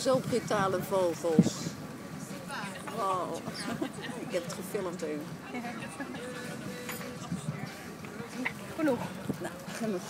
Zo brutale vogels. Wow. Ik heb het gefilmd ook. Genoeg. Nou, genoeg.